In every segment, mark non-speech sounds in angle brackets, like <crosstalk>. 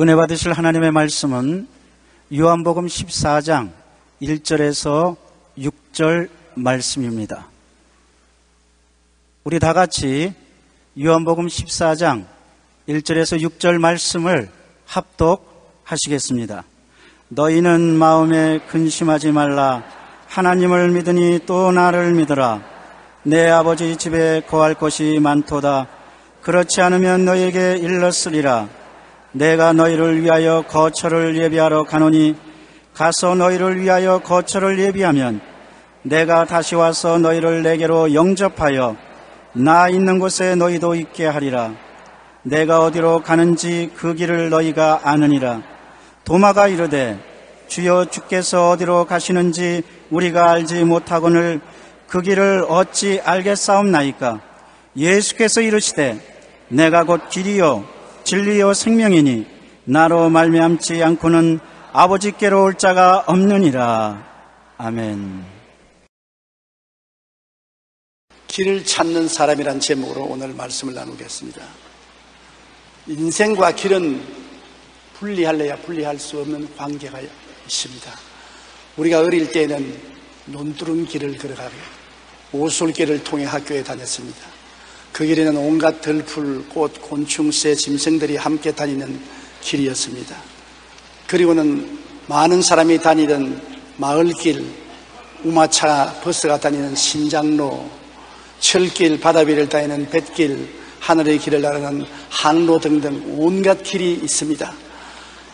은혜 받으실 하나님의 말씀은 요한복음 14장 1절에서 6절 말씀입니다. 우리 다 같이 요한복음 14장 1절에서 6절 말씀을 합독하시겠습니다. 너희는 마음에 근심하지 말라. 하나님을 믿으니 또 나를 믿으라. 내 아버지 집에 거할 것이 많도다. 그렇지 않으면 너에게 일렀으리라. 내가 너희를 위하여 거처를 예비하러 가노니 가서 너희를 위하여 거처를 예비하면 내가 다시 와서 너희를 내게로 영접하여 나 있는 곳에 너희도 있게 하리라. 내가 어디로 가는지 그 길을 너희가 아느니라. 도마가 이르되 주여 주께서 어디로 가시는지 우리가 알지 못하거늘 그 길을 어찌 알겠사옵나이까. 예수께서 이르시되 내가 곧 길이요 진리요 생명이니 나로 말미암지 않고는 아버지께로 올 자가 없느니라. 아멘. 길을 찾는 사람이란 제목으로 오늘 말씀을 나누겠습니다. 인생과 길은 분리할래야 분리할 수 없는 관계가 있습니다. 우리가 어릴 때는 논두른 길을 걸어가고 오솔길을 통해 학교에 다녔습니다. 그 길에는 온갖 들풀, 꽃, 곤충, 새, 짐승들이 함께 다니는 길이었습니다. 그리고는 많은 사람이 다니던 마을길, 우마차 버스가 다니는 신장로, 철길, 바다 위를 다니는 뱃길, 하늘의 길을 나르는 항로 등등 온갖 길이 있습니다.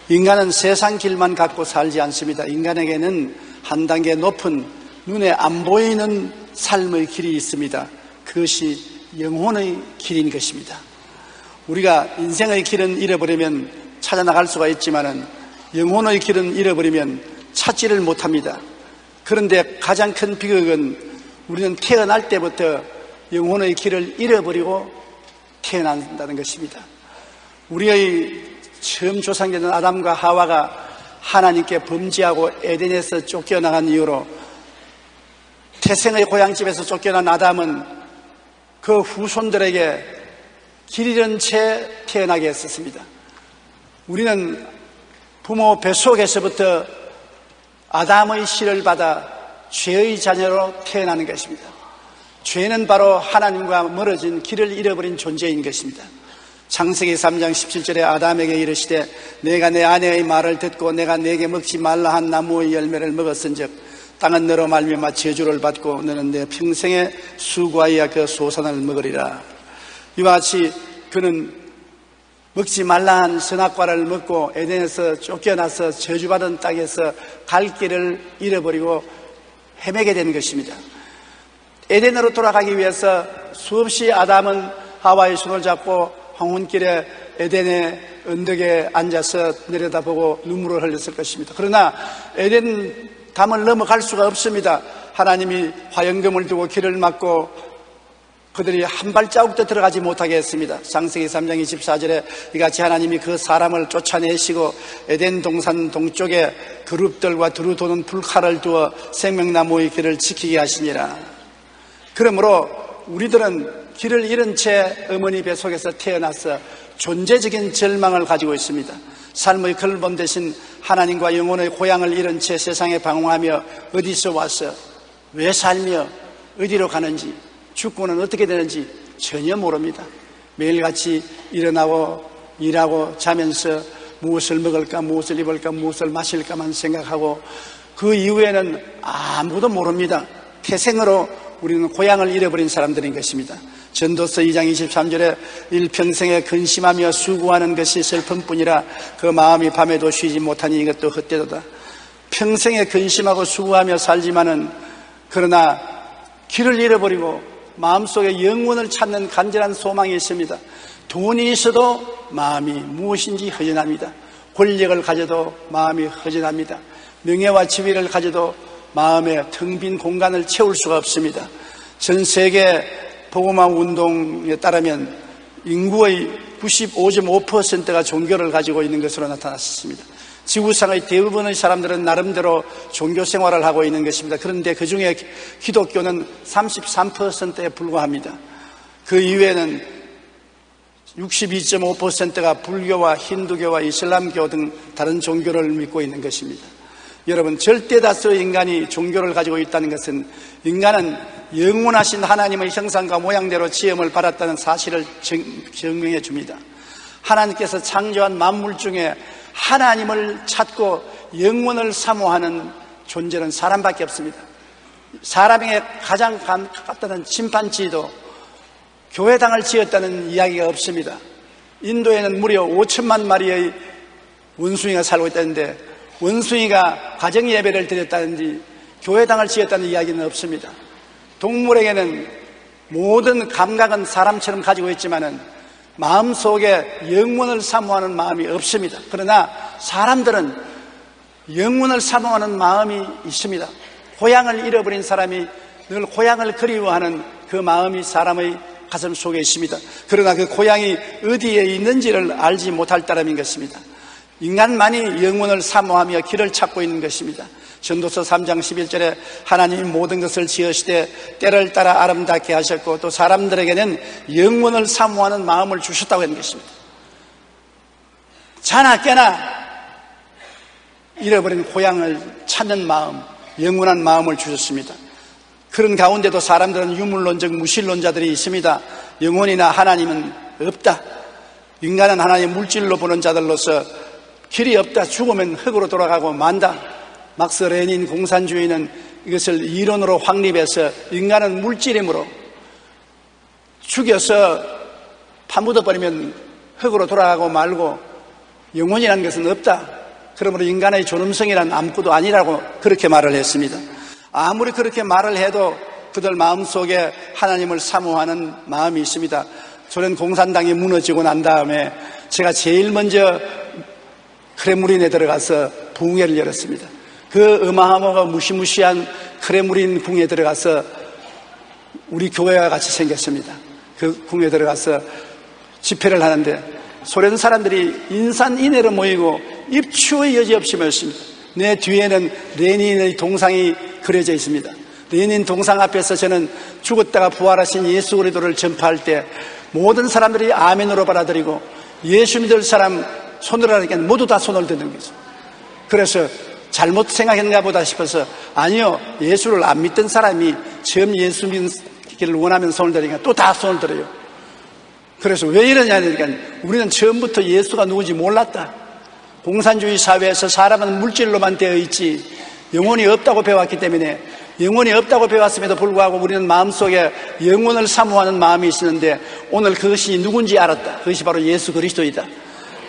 인간은 세상 길만 갖고 살지 않습니다. 인간에게는 한 단계 높은 눈에 안 보이는 삶의 길이 있습니다. 그것이 영혼의 길인 것입니다. 우리가 인생의 길은 잃어버리면 찾아 나갈 수가 있지만은 영혼의 길은 잃어버리면 찾지를 못합니다. 그런데 가장 큰 비극은 우리는 태어날 때부터 영혼의 길을 잃어버리고 태어난다는 것입니다. 우리의 처음 조상되는 아담과 하와가 하나님께 범죄하고 에덴에서 쫓겨나간 이후로 태생의 고향집에서 쫓겨난 아담은 그 후손들에게 길 잃은 채 태어나게 했었습니다. 우리는 부모 뱃속에서부터 아담의 씨를 받아 죄의 자녀로 태어나는 것입니다. 죄는 바로 하나님과 멀어진 길을 잃어버린 존재인 것입니다. 창세기 3장 17절에 아담에게 이르시되 내가 내 아내의 말을 듣고 내가 내게 먹지 말라 한 나무의 열매를 먹었은즉 땅은 너로 말미암아 제주를 받고 너는 내 평생에 수고하여 그 소산을 먹으리라. 이와 같이 그는 먹지 말라 한 선악과를 먹고 에덴에서 쫓겨나서 저주받은 땅에서 갈 길을 잃어버리고 헤매게 된 것입니다. 에덴으로 돌아가기 위해서 수없이 아담은 하와의 손을 잡고 황혼길에 에덴의 언덕에 앉아서 내려다보고 눈물을 흘렸을 것입니다. 그러나 에덴 담을 넘어갈 수가 없습니다. 하나님이 화영금을 두고 길을 막고 그들이 한 발자국도 들어가지 못하게 했습니다. 장세기 3장 24절에 이같이 하나님이 그 사람을 쫓아내시고 에덴 동산 동쪽에 그룹들과 두루 도는 불칼을 두어 생명나무의 길을 지키게 하시니라. 그러므로 우리들은 길을 잃은 채 어머니 배 속에서 태어나서 존재적인 절망을 가지고 있습니다. 삶의 근본 대신 하나님과 영혼의 고향을 잃은 채 세상에 방황하며 어디서 와서 왜 살며 어디로 가는지 죽고는 어떻게 되는지 전혀 모릅니다. 매일같이 일어나고 일하고 자면서 무엇을 먹을까 무엇을 입을까 무엇을 마실까만 생각하고 그 이후에는 아무도 모릅니다. 태생으로 우리는 고향을 잃어버린 사람들인 것입니다. 전도서 2장 23절에 일평생에 근심하며 수고하는 것이 슬픔뿐이라 그 마음이 밤에도 쉬지 못하니 이것도 헛되도다. 평생에 근심하고 수고하며 살지만은 그러나 길을 잃어버리고 마음속에 영원을 찾는 간절한 소망이 있습니다. 돈이 있어도 마음이 무엇인지 허전합니다. 권력을 가져도 마음이 허전합니다. 명예와 지위를 가져도 마음에 텅빈 공간을 채울 수가 없습니다. 전 세계 보고마 운동에 따르면 인구의 95.5%가 종교를 가지고 있는 것으로 나타났습니다. 지구상의 대부분의 사람들은 나름대로 종교 생활을 하고 있는 것입니다. 그런데 그 중에 기독교는 33%에 불과합니다. 그 이외에는 62.5%가 불교와 힌두교와 이슬람교 등 다른 종교를 믿고 있는 것입니다. 여러분, 절대 다수의 인간이 종교를 가지고 있다는 것은 인간은 영원하신 하나님의 형상과 모양대로 지음을 받았다는 사실을 증명해 줍니다. 하나님께서 창조한 만물 중에 하나님을 찾고 영원을 사모하는 존재는 사람밖에 없습니다. 사람에게 가장 가깝다는 침판지도 교회당을 지었다는 이야기가 없습니다. 인도에는 무려 5천만 마리의 원숭이가 살고 있다는데 원숭이가 가정 예배를 드렸다든지 교회당을 지었다는 이야기는 없습니다. 동물에게는 모든 감각은 사람처럼 가지고 있지만은 마음속에 영문을 사모하는 마음이 없습니다. 그러나 사람들은 영문을 사모하는 마음이 있습니다. 고향을 잃어버린 사람이 늘 고향을 그리워하는 그 마음이 사람의 가슴 속에 있습니다. 그러나 그 고향이 어디에 있는지를 알지 못할 따름인 것입니다. 인간만이 영문을 사모하며 길을 찾고 있는 것입니다. 전도서 3장 11절에 하나님 모든 것을 지으시되 때를 따라 아름답게 하셨고 또 사람들에게는 영문을 사모하는 마음을 주셨다고 하는 것입니다. 자나 깨나 잃어버린 고향을 찾는 마음, 영원한 마음을 주셨습니다. 그런 가운데도 사람들은 유물론적 무신론자들이 있습니다. 영혼이나 하나님은 없다. 인간은 하나님 물질로 보는 자들로서 길이 없다. 죽으면 흙으로 돌아가고 만다. 막스 레닌 공산주의는 이것을 이론으로 확립해서 인간은 물질이므로 죽여서 파묻어버리면 흙으로 돌아가고 말고 영혼이라는 것은 없다. 그러므로 인간의 존엄성이란 아무것도 아니라고 그렇게 말을 했습니다. 아무리 그렇게 말을 해도 그들 마음속에 하나님을 사모하는 마음이 있습니다. 소련 공산당이 무너지고 난 다음에 제가 제일 먼저 크레무린에 들어가서 부흥회를 열었습니다. 그 어마어마하고 무시무시한 크레무린 궁에 들어가서 우리 교회와 같이 생겼습니다. 그 궁에 들어가서 집회를 하는데 소련 사람들이 인산인해로 모이고 입추의 여지 없이 모였습니다. 내 뒤에는 레닌의 동상이 그려져 있습니다. 레닌 동상 앞에서 저는 죽었다가 부활하신 예수 그리스도를 전파할 때 모든 사람들이 아멘으로 받아들이고 예수 믿을 사람 손을 하니까 모두 다 손을 드는 거죠. 그래서 잘못 생각했나 보다 싶어서 아니요 예수를 안 믿던 사람이 처음 예수 믿기를 원하면 손을 들으니까 또 다 손을 들어요. 그래서 왜 이러냐 하니까 우리는 처음부터 예수가 누군지 몰랐다. 공산주의 사회에서 사람은 물질로만 되어 있지 영혼이 없다고 배웠기 때문에 영혼이 없다고 배웠음에도 불구하고 우리는 마음속에 영혼을 사모하는 마음이 있었는데 오늘 그것이 누군지 알았다. 그것이 바로 예수 그리스도이다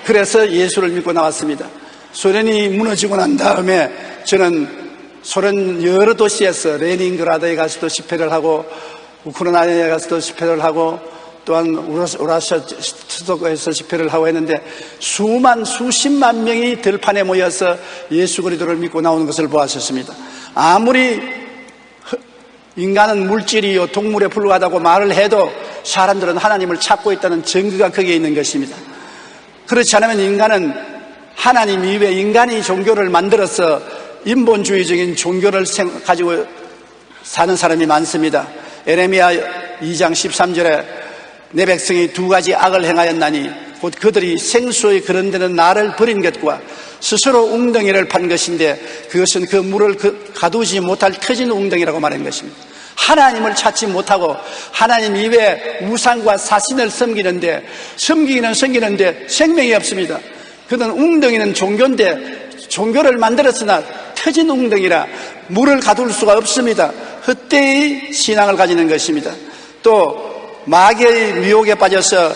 그래서 예수를 믿고 나왔습니다 소련이 무너지고 난 다음에 저는 소련 여러 도시에서 레닌그라드에 가서도 집회를 하고 우크라이나에 가서도 집회를 하고 또한 우라시아 수도에서 집회를 하고 했는데 수만 수십만 명이 들판에 모여서 예수 그리스도를 믿고 나오는 것을 보았었습니다. 아무리 인간은 물질이요 동물에 불과하다고 말을 해도 사람들은 하나님을 찾고 있다는 증거가 거기에 있는 것입니다. 그렇지 않으면 인간은 하나님 이외 인간이 종교를 만들어서 인본주의적인 종교를 가지고 사는 사람이 많습니다. 에레미야 2장 13절에 내 백성이 두 가지 악을 행하였나니 곧 그들이 생수의 그런 데는 나를 버린 것과 스스로 웅덩이를 판 것인데 그것은 그 물을 그 가두지 못할 터진 웅덩이라고 말한 것입니다. 하나님을 찾지 못하고 하나님 이외 우상과 사신을 섬기는데 섬기기는 섬기는데 생명이 없습니다. 그는 웅덩이는 종교인데 종교를 만들었으나 터진 웅덩이라 물을 가둘 수가 없습니다. 헛되이 신앙을 가지는 것입니다. 또 마귀의 미혹에 빠져서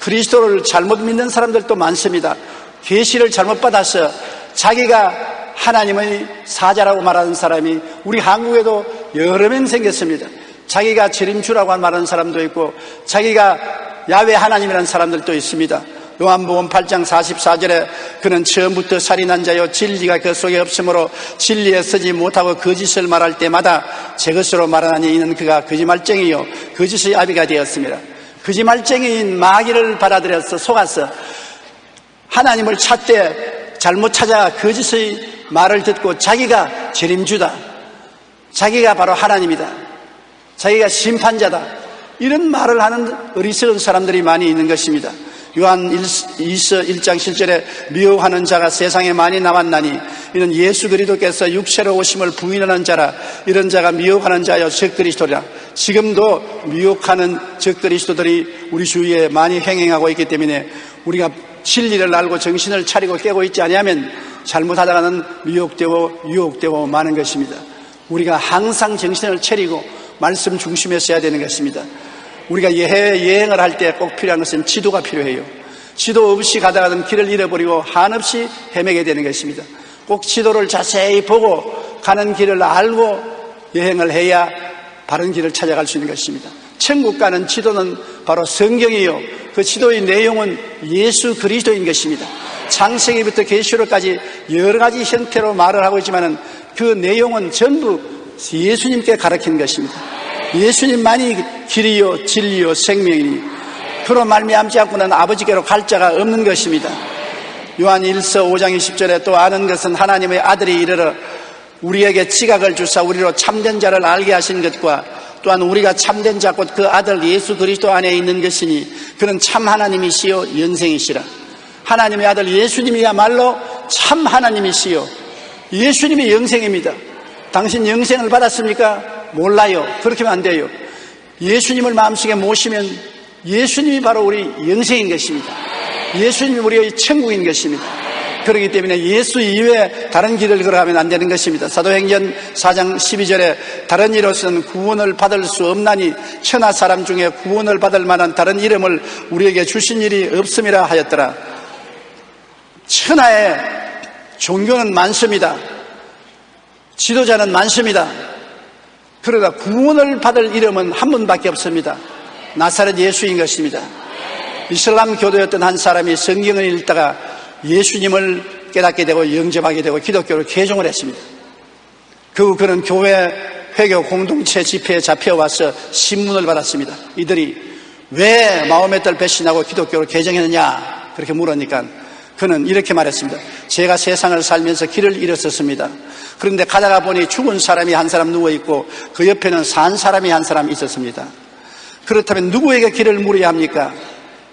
그리스도를 잘못 믿는 사람들도 많습니다. 계시를 잘못 받아서 자기가 하나님의 사자라고 말하는 사람이 우리 한국에도 명 생겼습니다. 자기가 재림주라고 말하는 사람도 있고 자기가 야외 하나님이라는 사람들도 있습니다. 요한복음 8장 44절에 그는 처음부터 살인한 자요 진리가 그 속에 없으므로 진리에 서지 못하고 거짓을 말할 때마다 제 것으로 말하니 이는 그가 거짓말쟁이요 거짓의 아비가 되었습니다. 거짓말쟁이인 마귀를 받아들여서 속아서 하나님을 찾되 잘못 찾아 거짓의 말을 듣고 자기가 재림주다. 자기가 바로 하나님이다. 자기가 심판자다. 이런 말을 하는 어리석은 사람들이 많이 있는 것입니다. 요한 1, 1장 7절에 미워하는 자가 세상에 많이 남았나니 이는 예수 그리스도께서 육체로 오심을 부인하는 자라 이런 자가 미혹하는 자여 적 그리스도라 지금도 미혹하는 적 그리스도들이 우리 주위에 많이 행행하고 있기 때문에 우리가 진리를 알고 정신을 차리고 깨고 있지 아니하면 잘못하다가는 미혹되고 유혹되고 마는 것입니다. 우리가 항상 정신을 차리고 말씀 중심에 서야 되는 것입니다. 우리가 여행을 할 때 꼭 필요한 것은 지도가 필요해요. 지도 없이 가다가는 길을 잃어버리고 한없이 헤매게 되는 것입니다. 꼭 지도를 자세히 보고 가는 길을 알고 여행을 해야 바른 길을 찾아갈 수 있는 것입니다. 천국 가는 지도는 바로 성경이요. 그 지도의 내용은 예수 그리스도인 것입니다. 창세기부터 계시록까지 여러 가지 형태로 말을 하고 있지만은 그 내용은 전부 예수님께 가르친 것입니다. 예수님만이 길이요 진리요 생명이니 그로 말미암지 않고는 아버지께로 갈 자가 없는 것입니다. 요한 1서 5장 20절에 또 아는 것은 하나님의 아들이 이르러 우리에게 지각을 주사 우리로 참된 자를 알게 하신 것과 또한 우리가 참된 자 곧 그 아들 예수 그리스도 안에 있는 것이니 그는 참 하나님이시요 연생이시라 하나님의 아들 예수님이야말로 참 하나님이시요 예수님이 영생입니다 당신 영생을 받았습니까? 몰라요 그렇게 하면 안 돼요 예수님을 마음속에 모시면 예수님이 바로 우리 영생인 것입니다 예수님이 우리의 천국인 것입니다 그렇기 때문에 예수 이외에 다른 길을 걸어가면 안 되는 것입니다. 사도행전 4장 12절에 다른 이로서는 구원을 받을 수 없나니 천하 사람 중에 구원을 받을 만한 다른 이름을 우리에게 주신 일이 없음이라 하였더라. 천하에 종교는 많습니다. 지도자는 많습니다. 그러나 구원을 받을 이름은 한 분밖에 없습니다. 나사렛 예수인 것입니다. 이슬람 교도였던 한 사람이 성경을 읽다가 예수님을 깨닫게 되고 영접하게 되고 기독교를 개종을 했습니다. 그 그는 교회 회교 공동체 집회에 잡혀와서 신문을 받았습니다. 이들이 왜 마음의 딸 배신하고 기독교를 개정했느냐 그렇게 물으니까 그는 이렇게 말했습니다. 제가 세상을 살면서 길을 잃었었습니다. 그런데 가다가 보니 죽은 사람이 한 사람 누워있고 그 옆에는 산 사람이 한 사람 있었습니다. 그렇다면 누구에게 길을 물어야 합니까?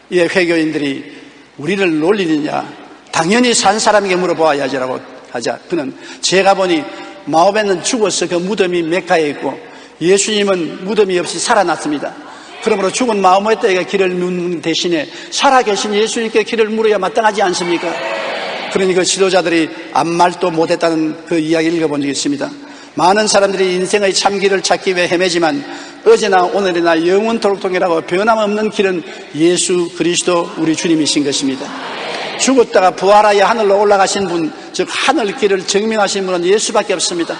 이 회교인들이 우리를 놀리느냐 당연히 산 사람에게 물어보아야지라고 하자. 그는 제가 보니 마오베는 죽어서 그 무덤이 메카에 있고 예수님은 무덤이 없이 살아났습니다. 그러므로 죽은 마음의 때에 길을 묻는 대신에 살아계신 예수님께 길을 물어야 마땅하지 않습니까? 그러니 그 지도자들이 아무 말도 못했다는 그 이야기를 읽어본 적이 있습니다. 많은 사람들이 인생의 참길을 찾기 위해 헤매지만 어제나 오늘이나 영원토록 동일하고 변함없는 길은 예수 그리스도 우리 주님이신 것입니다. 죽었다가 부활하여 하늘로 올라가신 분, 즉 하늘 길을 증명하신 분은 예수밖에 없습니다.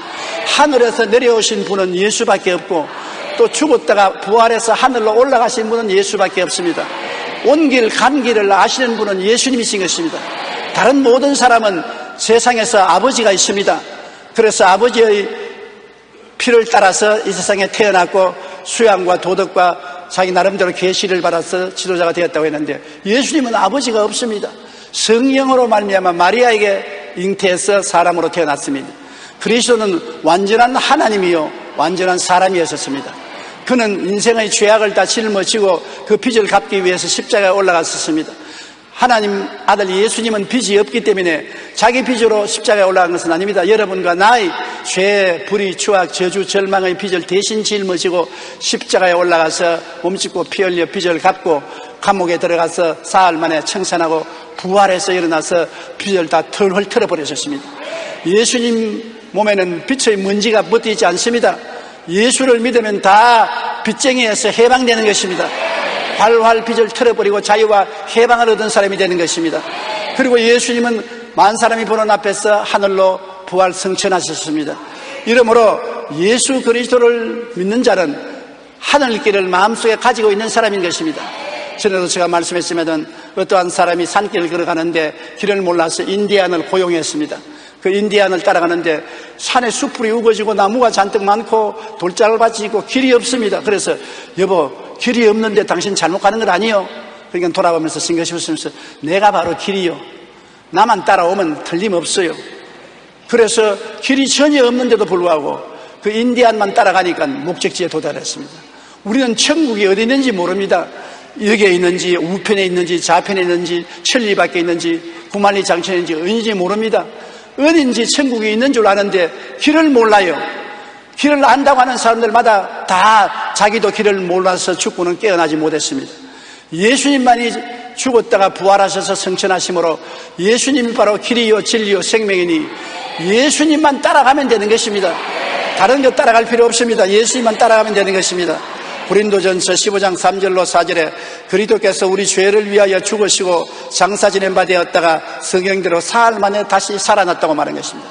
하늘에서 내려오신 분은 예수밖에 없고 또 죽었다가 부활해서 하늘로 올라가신 분은 예수밖에 없습니다. 온 길, 간 길을 아시는 분은 예수님이신 것입니다. 다른 모든 사람은 세상에서 아버지가 있습니다. 그래서 아버지의 피를 따라서 이 세상에 태어났고 수양과 도덕과 자기 나름대로 계시를 받아서 지도자가 되었다고 했는데 예수님은 아버지가 없습니다. 성령으로 말미암아 마리아에게 잉태해서 사람으로 태어났습니다. 그리스도는 완전한 하나님이요 완전한 사람이었었습니다. 그는 인생의 죄악을 다 짊어지고 그 빚을 갚기 위해서 십자가에 올라갔었습니다. 하나님 아들 예수님은 빚이 없기 때문에 자기 빚으로 십자가에 올라간 것은 아닙니다. 여러분과 나의 죄, 불의, 추악, 저주, 절망의 빚을 대신 짊어지고 십자가에 올라가서 몸짓고 피 흘려 빚을 갚고 감옥에 들어가서 사흘 만에 청산하고 부활해서 일어나서 빚을 다 털 헐 털어버리셨습니다. 예수님 몸에는 빛의 먼지가 묻어있지 않습니다. 예수를 믿으면 다 빚쟁이에서 해방되는 것입니다. 활활 빚을 털어버리고 자유와 해방을 얻은 사람이 되는 것입니다. 그리고 예수님은 만 사람이 보는 앞에서 하늘로 부활 성천하셨습니다. 이러므로 예수 그리스도를 믿는 자는 하늘 길을 마음속에 가지고 있는 사람인 것입니다. 전에도 제가 말씀했지만 어떠한 사람이 산길을 걸어가는데 길을 몰라서 인디안을 고용했습니다. 그 인디안을 따라가는데 산에 숲풀이 우거지고 나무가 잔뜩 많고 돌짝을밭이 있고 길이 없습니다. 그래서 여보 길이 없는데 당신 잘못 가는 것 아니요? 그러니까 돌아보면서 보시면서 내가 바로 길이요. 나만 따라오면 틀림없어요. 그래서 길이 전혀 없는데도 불구하고 그 인디안만 따라가니까 목적지에 도달했습니다. 우리는 천국이 어디 있는지 모릅니다. 여기에 있는지 우편에 있는지 좌편에 있는지 천리 밖에 있는지 구만리 장천에 있는지 어딘지 모릅니다. 어딘지 천국이 있는 줄 아는데 길을 몰라요. 길을 안다고 하는 사람들마다 다 자기도 길을 몰라서 죽고는 깨어나지 못했습니다. 예수님만이 죽었다가 부활하셔서 성천하심으로 예수님이 바로 길이요 진리요 생명이니 예수님만 따라가면 되는 것입니다. 다른 것 따라갈 필요 없습니다. 예수님만 따라가면 되는 것입니다. 고린도전서 15장 3절로 4절에 그리스도께서 우리 죄를 위하여 죽으시고 장사 지낸 바 되었다가 성경대로 사흘 만에 다시 살아났다고 말한 것입니다.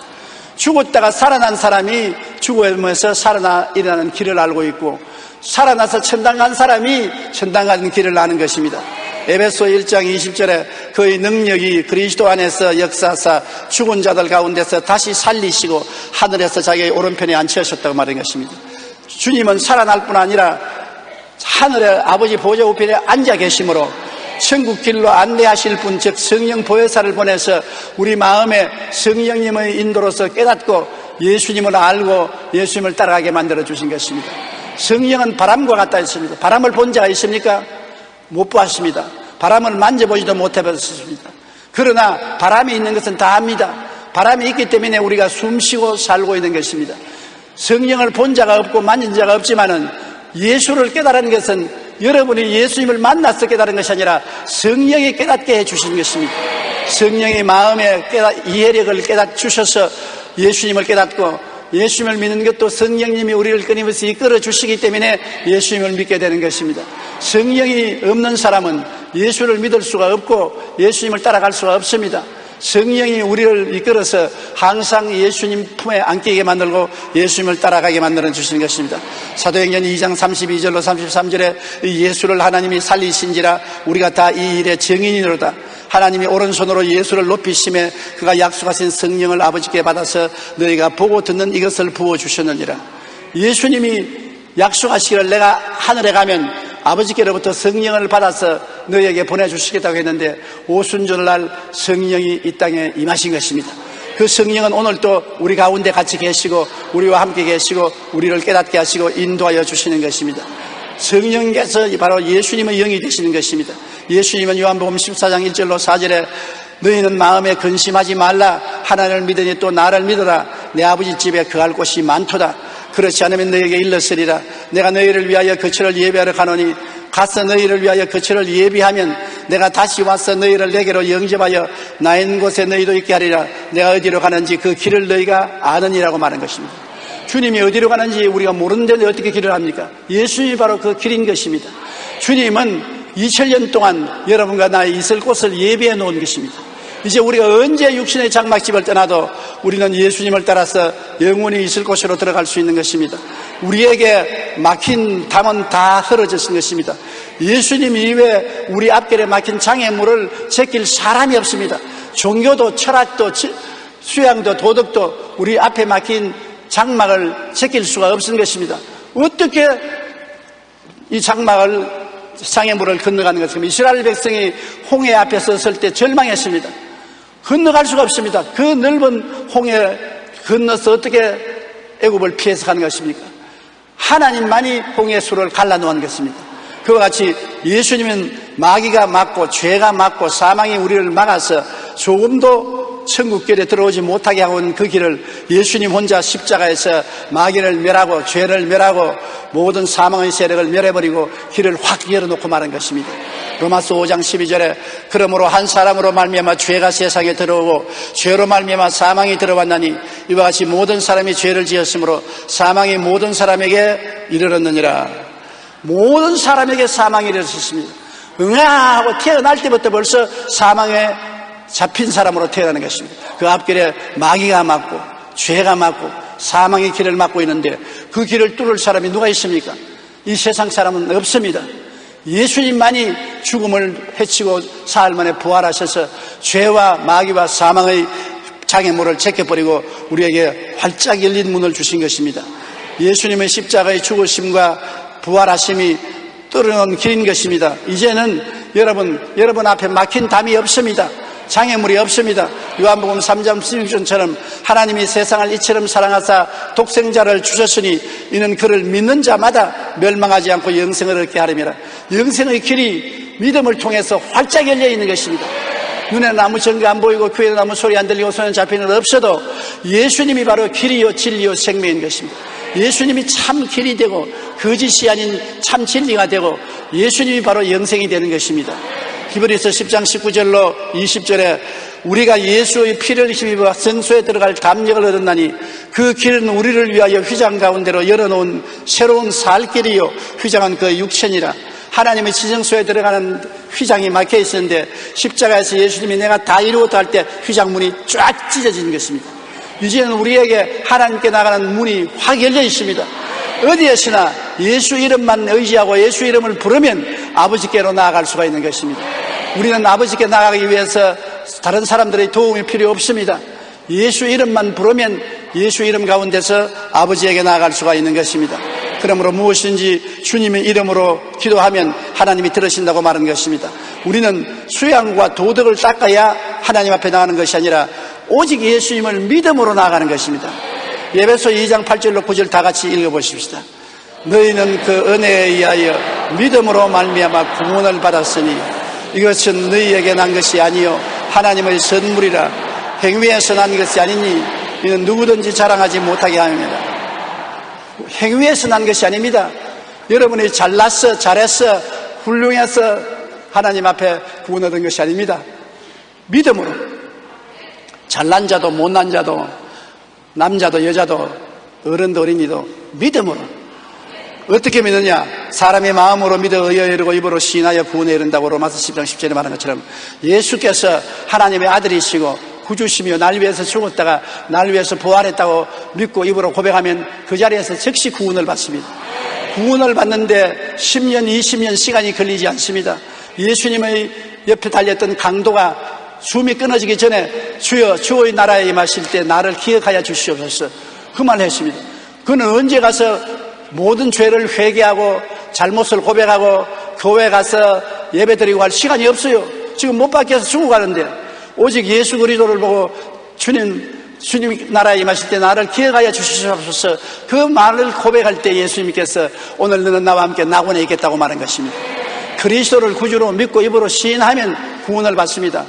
죽었다가 살아난 사람이 죽으면서 살아나 일어나는 길을 알고 있고 살아나서 천당 간 사람이 천당 가는 길을 아는 것입니다. 에베소 1장 20절에 그의 능력이 그리스도 안에서 역사사 죽은 자들 가운데서 다시 살리시고 하늘에서 자기의 오른편에 앉히셨다고 말한 것입니다. 주님은 살아날 뿐 아니라 하늘의 아버지 보좌 우편에 앉아 계심으로 천국 길로 안내하실 분, 즉 성령 보혜사를 보내서 우리 마음에 성령님의 인도로서 깨닫고 예수님을 알고 예수님을 따라가게 만들어 주신 것입니다. 성령은 바람과 같다 했습니다. 바람을 본 자가 있습니까? 못 보았습니다. 바람을 만져보지도 못해봤습니다. 그러나 바람이 있는 것은 다 압니다. 바람이 있기 때문에 우리가 숨 쉬고 살고 있는 것입니다. 성령을 본 자가 없고 만진 자가 없지만은 예수를 깨달은 것은 여러분이 예수님을 만나서 깨달은 것이 아니라 성령이 깨닫게 해주신 것입니다. 성령의 마음에 깨닫, 이해력을 깨닫 주셔서 예수님을 깨닫고 예수님을 믿는 것도 성령님이 우리를 끊임없이 이끌어 주시기 때문에 예수님을 믿게 되는 것입니다. 성령이 없는 사람은 예수를 믿을 수가 없고 예수님을 따라갈 수가 없습니다. 성령이 우리를 이끌어서 항상 예수님 품에 안기게 만들고 예수님을 따라가게 만들어 주시는 것입니다. 사도행전 2장 32절로 33절에 예수를 하나님이 살리신지라 우리가 다 이 일의 증인이로다. 하나님이 오른손으로 예수를 높이심에 그가 약속하신 성령을 아버지께 받아서 너희가 보고 듣는 이것을 부어 주셨느니라. 예수님이 약속하시기를 내가 하늘에 가면 아버지께로부터 성령을 받아서 너희에게 보내주시겠다고 했는데 오순절날 성령이 이 땅에 임하신 것입니다. 그 성령은 오늘 또 우리 가운데 같이 계시고 우리와 함께 계시고 우리를 깨닫게 하시고 인도하여 주시는 것입니다. 성령께서 바로 예수님의 영이 되시는 것입니다. 예수님은 요한복음 14장 1절로 4절에 너희는 마음에 근심하지 말라 하나님을 믿으니 또 나를 믿어라 내 아버지 집에 그할 곳이 많도다 그렇지 않으면 너희에게 일렀으리라. 내가 너희를 위하여 거처를 예비하러 가노니 가서 너희를 위하여 거처를 예비하면 내가 다시 와서 너희를 내게로 영접하여 나 있는 곳에 너희도 있게 하리라. 내가 어디로 가는지 그 길을 너희가 아느니라고 말한 것입니다. 주님이 어디로 가는지 우리가 모르는데 어떻게 길을 합니까? 예수님이 바로 그 길인 것입니다. 주님은 2000년 동안 여러분과 나 있을 곳을 예비해 놓은 것입니다 이제 우리가 언제 육신의 장막집을 떠나도 우리는 예수님을 따라서 영원히 있을 곳으로 들어갈 수 있는 것입니다. 우리에게 막힌 담은 다 흐려졌은 것입니다. 예수님 이외에 우리 앞길에 막힌 장애물을 제낄 사람이 없습니다. 종교도 철학도 수양도 도덕도 우리 앞에 막힌 장막을 제낄 수가 없은 것입니다. 어떻게 이 장막을 장애물을 건너가는 것입니다. 이스라엘 백성이 홍해 앞에 섰을 때 절망했습니다. 건너갈 수가 없습니다. 그 넓은 홍해 건너서 어떻게 애굽을 피해서 가는 것입니까? 하나님만이 홍해 수를 갈라놓은 것입니다. 그와 같이 예수님은 마귀가 막고 죄가 막고 사망이 우리를 막아서 조금도 천국길에 들어오지 못하게 하고 그 길을 예수님 혼자 십자가에서 마귀를 멸하고 죄를 멸하고 모든 사망의 세력을 멸해버리고 길을 확 열어놓고 말한 것입니다. 로마서 5장 12절에 그러므로 한 사람으로 말미암아 죄가 세상에 들어오고 죄로 말미암아 사망이 들어왔나니 이와 같이 모든 사람이 죄를 지었으므로 사망이 모든 사람에게 이르렀느니라. 모든 사람에게 사망이 이르렀습니다. 응아하고 태어날 때부터 벌써 사망에 잡힌 사람으로 태어나는 것입니다. 그 앞길에 마귀가 막고 죄가 막고 사망의 길을 막고 있는데 그 길을 뚫을 사람이 누가 있습니까? 이 세상 사람은 없습니다. 예수님만이 죽음을 해치고 사흘 만에 부활하셔서 죄와 마귀와 사망의 장애물을 제껴버리고 우리에게 활짝 열린 문을 주신 것입니다. 예수님의 십자가의 죽으심과 부활하심이 뚫어놓은 길인 것입니다. 이제는 여러분, 여러분 앞에 막힌 담이 없습니다. 장애물이 없습니다. 요한복음 3장 16절처럼 하나님이 세상을 이처럼 사랑하사 독생자를 주셨으니 이는 그를 믿는 자마다 멸망하지 않고 영생을 얻게 하림이라. 영생의 길이 믿음을 통해서 활짝 열려 있는 것입니다. 눈에는 아무 증거 안 보이고 귀에는 아무 소리 안 들리고 손에 잡히는 것 없어도 예수님이 바로 길이요 진리요 생명인 것입니다. 예수님이 참 길이 되고 거짓이 아닌 참 진리가 되고 예수님이 바로 영생이 되는 것입니다. 히브리서 10장 19절로 20절에 우리가 예수의 피를 힘입어 성소에 들어갈 담력을 얻었나니 그 길은 우리를 위하여 휘장 가운데로 열어놓은 새로운 살 길이요 휘장은 그 육천이라 하나님의 지정소에 들어가는 휘장이 막혀 있었는데 십자가에서 예수님이 내가 다 이루었다 할 때 휘장문이 쫙 찢어지는 것입니다. 이제는 우리에게 하나님께 나가는 문이 확 열려 있습니다. 어디에서나 예수 이름만 의지하고 예수 이름을 부르면 아버지께로 나아갈 수가 있는 것입니다. 우리는 아버지께 나가기 위해서 다른 사람들의 도움이 필요 없습니다. 예수 이름만 부르면 예수 이름 가운데서 아버지에게 나아갈 수가 있는 것입니다. 그러므로 무엇인지 주님의 이름으로 기도하면 하나님이 들으신다고 말하는 것입니다. 우리는 수양과 도덕을 닦아야 하나님 앞에 나가는 것이 아니라 오직 예수님을 믿음으로 나아가는 것입니다. 예배소 2장 8절로 9절 다 같이 읽어보십시다. 너희는 그 은혜에 의하여 믿음으로 말미암아 구원을 받았으니 이것은 너희에게 난 것이 아니요 하나님의 선물이라 행위에서 난 것이 아니니 이는 누구든지 자랑하지 못하게 합니다. 행위에서 난 것이 아닙니다. 여러분이 잘났어, 잘했어, 훌륭해서 하나님 앞에 구원 얻은 것이 아닙니다. 믿음으로. 잘난 자도 못난 자도 남자도 여자도 어른도 어린이도 믿음으로. 어떻게 믿느냐? 사람의 마음으로 믿어 의여 이르고 입으로 시인하여 구원에 이른다고 로마서 10장 10절에 말한 것처럼 예수께서 하나님의 아들이시고 구주시며 날 위해서 죽었다가 날 위해서 부활했다고 믿고 입으로 고백하면 그 자리에서 즉시 구원을 받습니다. 구원을 받는데 10년, 20년 시간이 걸리지 않습니다. 예수님의 옆에 달렸던 강도가 숨이 끊어지기 전에 주여 주의 나라에 임하실 때 나를 기억하여 주시옵소서 그말 했습니다. 그는 언제 가서 모든 죄를 회개하고 잘못을 고백하고 교회 가서 예배 드리고 할 시간이 없어요. 지금 못 박혀서 죽어가는데 오직 예수 그리스도를 보고 주님 주님 나라에 임하실 때 나를 기억하여 주시옵소서 그 말을 고백할 때 예수님께서 오늘 너는 나와 함께 낙원에 있겠다고 말한 것입니다. 그리스도를 구주로 믿고 입으로 시인하면 구원을 받습니다.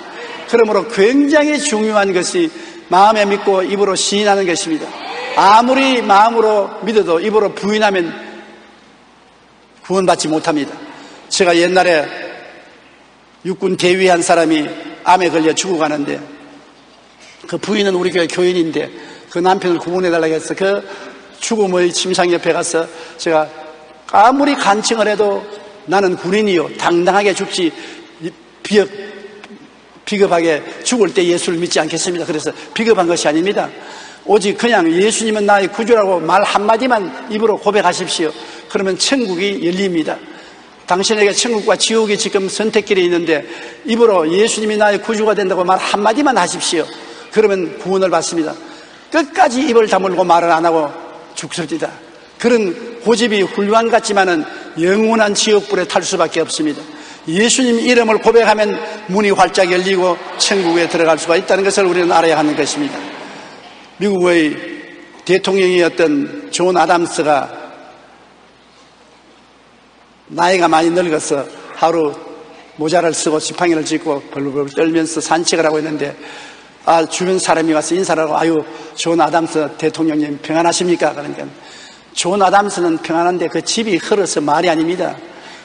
그러므로 굉장히 중요한 것이 마음에 믿고 입으로 시인하는 것입니다. 아무리 마음으로 믿어도 입으로 부인하면 구원받지 못합니다. 제가 옛날에 육군 대위 한 사람이 암에 걸려 죽어가는데 그 부인은 우리 교회 교인인데 그 남편을 구원해달라고 해서 그 죽음의 침상 옆에 가서 제가 아무리 간청을 해도 나는 군인이요 당당하게 죽지 비겁, 비겁하게 죽을 때 예수를 믿지 않겠습니다. 그래서 비겁한 것이 아닙니다. 오직 그냥 예수님은 나의 구주라고 말 한마디만 입으로 고백하십시오. 그러면 천국이 열립니다. 당신에게 천국과 지옥이 지금 선택길에 있는데 입으로 예수님이 나의 구주가 된다고 말 한마디만 하십시오. 그러면 구원을 받습니다. 끝까지 입을 다물고 말을 안 하고 죽습니다. 그런 고집이 훌륭한 같지만은 영원한 지옥불에 탈 수밖에 없습니다. 예수님 이름을 고백하면 문이 활짝 열리고 천국에 들어갈 수가 있다는 것을 우리는 알아야 하는 것입니다. 미국의 대통령이었던 존 아담스가 나이가 많이 늙어서 하루 모자를 쓰고 지팡이를 짚고 벌벌 떨면서 산책을 하고 있는데 아, 주변 사람이 와서 인사를 하고 아유 존 아담스 대통령님 평안하십니까? 그러니까 존 아담스는 평안한데 그 집이 헐어서 말이 아닙니다.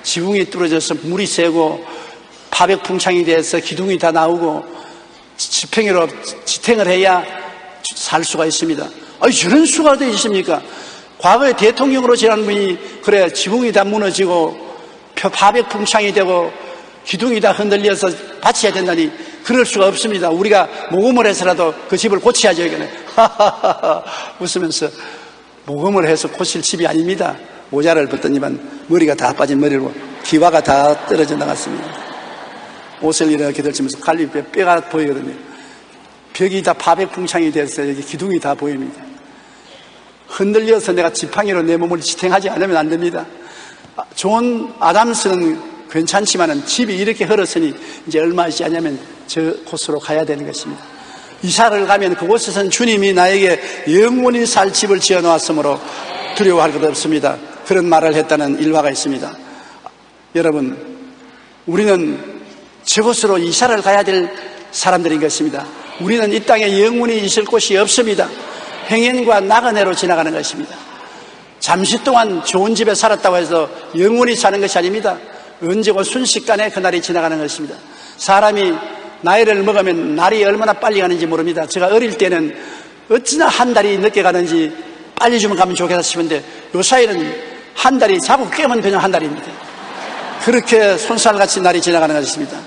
지붕이 뚫어져서 물이 새고 파벽풍창이 돼서 기둥이 다 나오고 지팽이로 지탱을 해야 살 수가 있습니다. 아, 저런 수가 어디 있습니까? 과거에 대통령으로 지난 분이 그래 지붕이 다 무너지고 파백풍창이 되고 기둥이 다 흔들려서 바쳐야 된다니 그럴 수가 없습니다. 우리가 모금을 해서라도 그 집을 고쳐야죠. 이거는 <laughs> 웃으면서 모금을 해서 고칠 집이 아닙니다. 모자를 벗더니만 머리가 다 빠진 머리로 기와가 다 떨어져 나갔습니다. 옷을 이렇게 들치면서 갈비뼈 뼈가 보이거든요. 벽이 다 파벽풍창이 돼서 여기 기둥이 다 보입니다. 흔들려서 내가 지팡이로 내 몸을 지탱하지 않으면 안 됩니다. 존 아담스는 괜찮지만은 집이 이렇게 헐었으니 이제 얼마 있지 않냐면 저 곳으로 가야 되는 것입니다. 이사를 가면 그곳에서는 주님이 나에게 영원히 살 집을 지어 놓았으므로 두려워할 것 없습니다. 그런 말을 했다는 일화가 있습니다. 여러분, 우리는 저곳으로 이사를 가야 될 사람들인 것입니다. 우리는 이 땅에 영원히 있을 곳이 없습니다. 행연과 나그네로 지나가는 것입니다. 잠시 동안 좋은 집에 살았다고 해서 영원히 사는 것이 아닙니다. 언제고 순식간에 그날이 지나가는 것입니다. 사람이 나이를 먹으면 날이 얼마나 빨리 가는지 모릅니다. 제가 어릴 때는 어찌나 한 달이 늦게 가는지 빨리 좀 가면 좋겠다 싶은데 요 사이는 한 달이 자고 깨면 그냥 한 달입니다. 그렇게 손살같이 날이 지나가는 것입니다.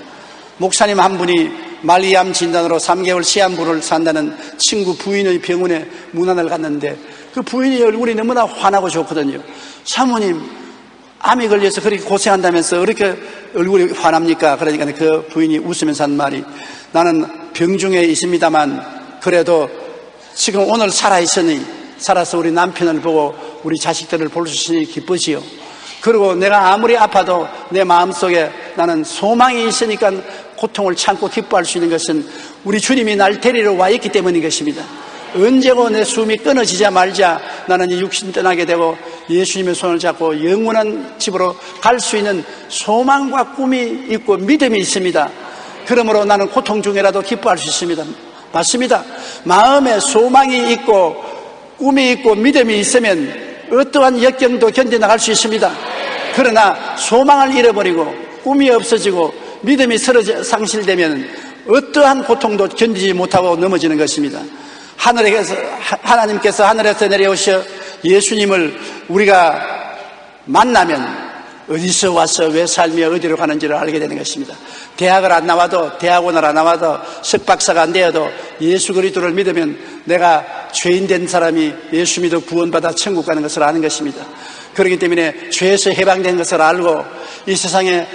목사님 한 분이 말리암 진단으로 3개월 시한부를 산다는 친구 부인의 병원에 문안을 갔는데 그 부인의 얼굴이 너무나 환하고 좋거든요. 사모님, 암이 걸려서 그렇게 고생한다면서 그렇게 얼굴이 환합니까? 그러니까 그 부인이 웃으면서 한 말이 나는 병중에 있습니다만 그래도 지금 오늘 살아있으니 살아서 우리 남편을 보고 우리 자식들을 볼 수 있으니 기쁘지요. 그리고 내가 아무리 아파도 내 마음속에 나는 소망이 있으니까 고통을 참고 기뻐할 수 있는 것은 우리 주님이 날 데리러 와 있기 때문인 것입니다. 언제고 내 숨이 끊어지자 말자 나는 이 육신 떠나게 되고 예수님의 손을 잡고 영원한 집으로 갈 수 있는 소망과 꿈이 있고 믿음이 있습니다. 그러므로 나는 고통 중에라도 기뻐할 수 있습니다. 맞습니다. 마음에 소망이 있고 꿈이 있고 믿음이 있으면 어떠한 역경도 견뎌나갈 수 있습니다. 그러나 소망을 잃어버리고 꿈이 없어지고 믿음이 쓰러져 상실되면 어떠한 고통도 견디지 못하고 넘어지는 것입니다. 하늘에서 하나님께서 하늘에서 내려오셔 예수님을 우리가 만나면 어디서 와서 왜 살며 어디로 가는지를 알게 되는 것입니다. 대학을 안 나와도 대학원을 안 나와도 석박사가 안 되어도 예수 그리스도를 믿으면 내가 죄인 된 사람이 예수 믿어 구원받아 천국 가는 것을 아는 것입니다. 그렇기 때문에 죄에서 해방된 것을 알고 이 세상에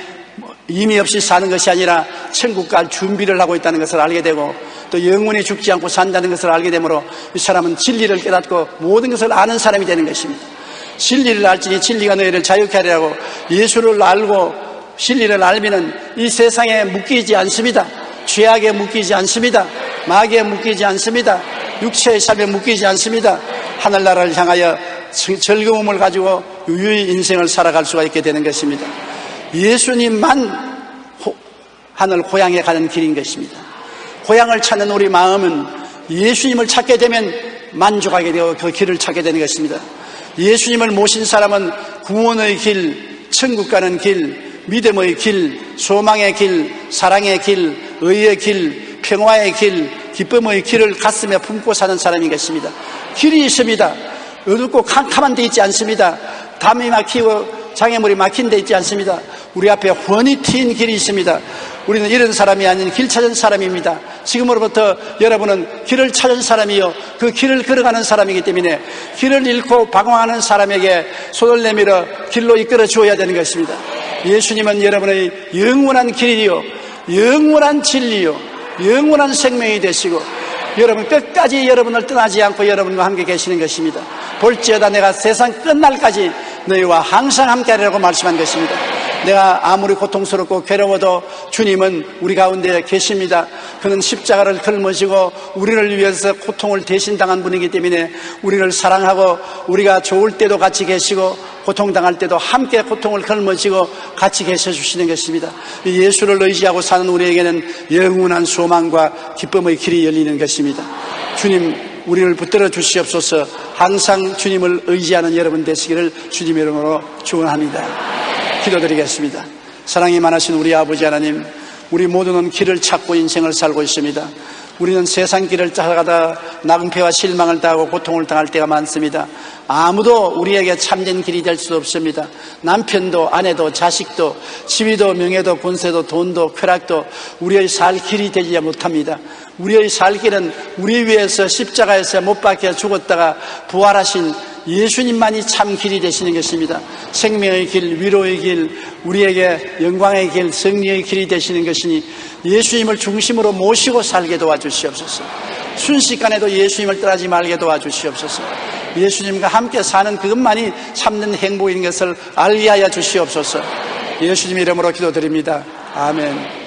의미 없이 사는 것이 아니라 천국 갈 준비를 하고 있다는 것을 알게 되고 또 영원히 죽지 않고 산다는 것을 알게 되므로 이 사람은 진리를 깨닫고 모든 것을 아는 사람이 되는 것입니다. 진리를 알지니 진리가 너희를 자유케 하리라고 예수를 알고 진리를 알면은 이 세상에 묶이지 않습니다. 죄악에 묶이지 않습니다. 마귀에 묶이지 않습니다. 육체의 삶에 묶이지 않습니다. 하늘나라를 향하여 즐거움을 가지고 유유히 인생을 살아갈 수가 있게 되는 것입니다. 예수님만 하늘 고향에 가는 길인 것입니다. 고향을 찾는 우리 마음은 예수님을 찾게 되면 만족하게 되어 그 길을 찾게 되는 것입니다. 예수님을 모신 사람은 구원의 길, 천국 가는 길, 믿음의 길, 소망의 길, 사랑의 길, 의의 길, 평화의 길, 기쁨의 길을 가슴에 품고 사는 사람이 겠습니다. 길이 있습니다. 어둡고 캄캄한 데 있지 않습니다. 담이 막히고 장애물이 막힌 데 있지 않습니다. 우리 앞에 훤히 트인 길이 있습니다. 우리는 이런 사람이 아닌 길 찾은 사람입니다. 지금으로부터 여러분은 길을 찾은 사람이요. 그 길을 걸어가는 사람이기 때문에 길을 잃고 방황하는 사람에게 손을 내밀어 길로 이끌어 주어야 되는 것입니다. 예수님은 여러분의 영원한 길이요. 영원한 진리요. 영원한 생명이 되시고 여러분 끝까지 여러분을 떠나지 않고 여러분과 함께 계시는 것입니다. 볼지어다 내가 세상 끝날까지 너희와 항상 함께하리라고 말씀한 것입니다. 내가 아무리 고통스럽고 괴로워도 주님은 우리 가운데 계십니다. 그는 십자가를 걸머지고 우리를 위해서 고통을 대신 당한 분이기 때문에 우리를 사랑하고 우리가 좋을 때도 같이 계시고 고통당할 때도 함께 고통을 걸머지고 같이 계셔 주시는 것입니다. 예수를 의지하고 사는 우리에게는 영원한 소망과 기쁨의 길이 열리는 것입니다. 주님, 우리를 붙들어 주시옵소서 항상 주님을 의지하는 여러분 되시기를 주님 이름으로 축원합니다. 기도드리겠습니다. 사랑이 많으신 우리 아버지 하나님, 우리 모두는 길을 찾고 인생을 살고 있습니다. 우리는 세상 길을 따라가다 낭패와 실망을 당하고 고통을 당할 때가 많습니다. 아무도 우리에게 참된 길이 될 수 없습니다. 남편도 아내도 자식도 지위도 명예도 권세도 돈도 쾌락도 우리의 살 길이 되지 못합니다. 우리의 살 길은 우리 위해서 십자가에서 못 박혀 죽었다가 부활하신 예수님만이 참 길이 되시는 것입니다. 생명의 길, 위로의 길, 우리에게 영광의 길, 승리의 길이 되시는 것이니 예수님을 중심으로 모시고 살게 도와주시옵소서. 순식간에도 예수님을 떠나지 말게 도와주시옵소서. 예수님과 함께 사는 그것만이 참는 행복인 것을 알게 하여 주시옵소서. 예수님 이름으로 기도드립니다. 아멘.